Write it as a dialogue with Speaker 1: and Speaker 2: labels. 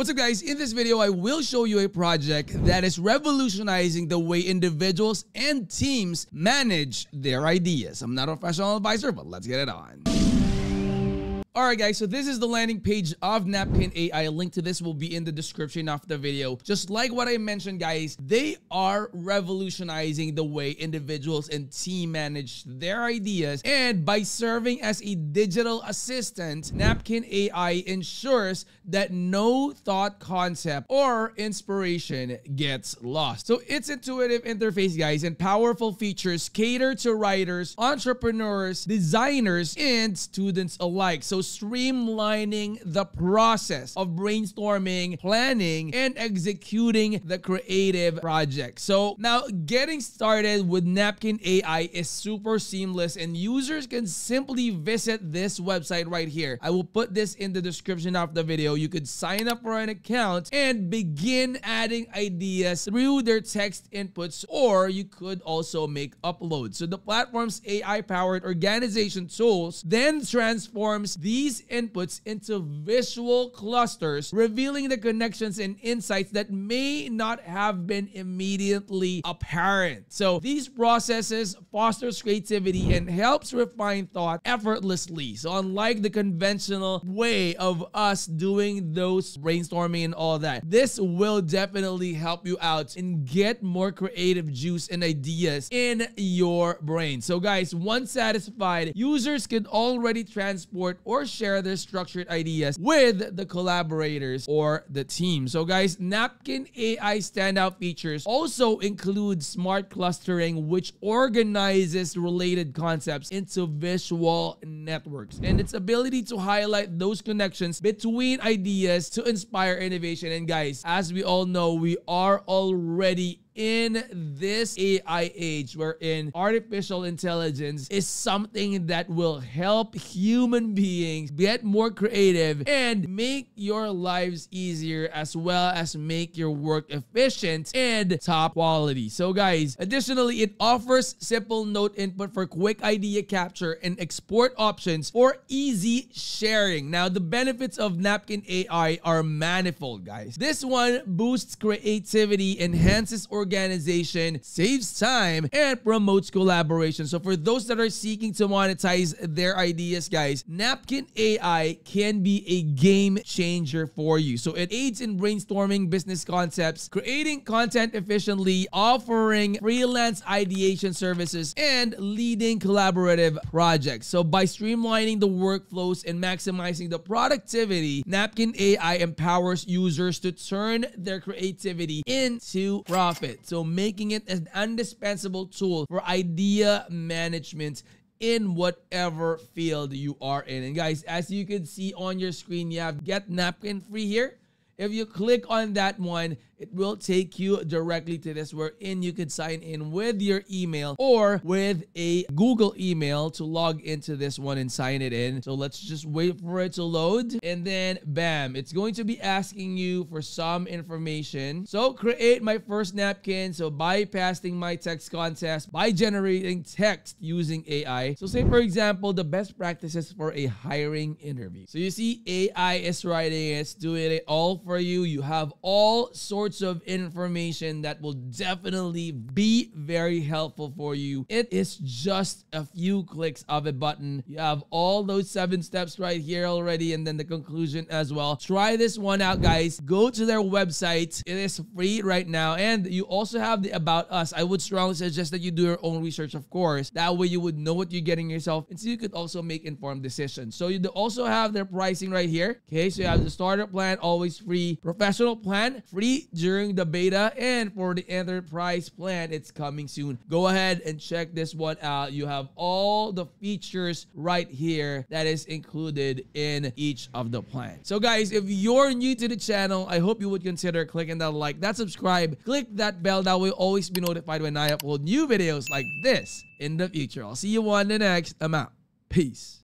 Speaker 1: What's up guys, in this video I will show you a project that is revolutionizing the way individuals and teams manage their ideas. I'm not a professional advisor, but let's get it on. Alright guys, so this is the landing page of Napkin AI. A link to this will be in the description of the video. Just like what I mentioned guys, they are revolutionizing the way individuals and team manage their ideas. And by serving as a digital assistant, Napkin AI ensures that no thought concept or inspiration gets lost. So its intuitive interface guys and powerful features cater to writers, entrepreneurs, designers, and students alike. So streamlining the process of brainstorming, planning, and executing the creative project. So now getting started with Napkin AI is super seamless and users can simply visit this website right here. I will put this in the description of the video. You could sign up for an account and begin adding ideas through their text inputs or you could also make uploads. So the platform's AI-powered organization tools then transforms the these inputs into visual clusters, revealing the connections and insights that may not have been immediately apparent. So these processes fosters creativity and helps refine thought effortlessly. So unlike the conventional way of us doing those brainstorming and all that, this will definitely help you out and get more creative juice and ideas in your brain. So guys, once satisfied, users can already transport or or share their structured ideas with the collaborators or the team. So guys, Napkin AI standout features also include smart clustering, which organizes related concepts into visual networks and its ability to highlight those connections between ideas to inspire innovation. And guys, as we all know, we are already in this AI age wherein artificial intelligence is something that will help human beings get more creative and make your lives easier as well as make your work efficient and top quality. So guys, additionally, it offers simple note input for quick idea capture and export options for easy sharing. Now, the benefits of Napkin AI are manifold, guys. This one boosts creativity, enhances organization, saves time, and promotes collaboration. So for those that are seeking to monetize their ideas, guys, Napkin AI can be a game changer for you. So it aids in brainstorming business concepts, creating content efficiently, offering freelance ideation services, and leading collaborative projects. So by streamlining the workflows and maximizing the productivity, Napkin AI empowers users to turn their creativity into profit. So making it an indispensable tool for idea management in whatever field you are in. And guys, as you can see on your screen, you have Get Napkin Free here. If you click on that one, it will take you directly to this wherein you could sign in with your email or with a Google email to log into this one and sign it in. So let's just wait for it to load and then bam, it's going to be asking you for some information. So create my first napkin. So bypassing my text contest by generating text using AI. So say for example, the best practices for a hiring interview. So you see AI is writing, it's doing it all for you. You have all sorts of information that will definitely be very helpful for you. It is just a few clicks of a button. You have all those seven steps right here already and then the conclusion as well. Try this one out, guys. Go to their website. It is free right now. And you also have the About Us. I would strongly suggest that you do your own research, of course. That way you would know what you're getting yourself and so you could also make informed decisions. So you also have their pricing right here. Okay, so you have the starter plan, always free. Professional plan, free during the beta and for the enterprise plan it's coming soon. Go ahead and check this one out. You have all the features right here that is included in each of the plans so guys if you're new to the channel i hope you would consider clicking that like that subscribe click that bell. That will always be notified when i upload new videos like this in the future. I'll see you on the next. I'm out. Peace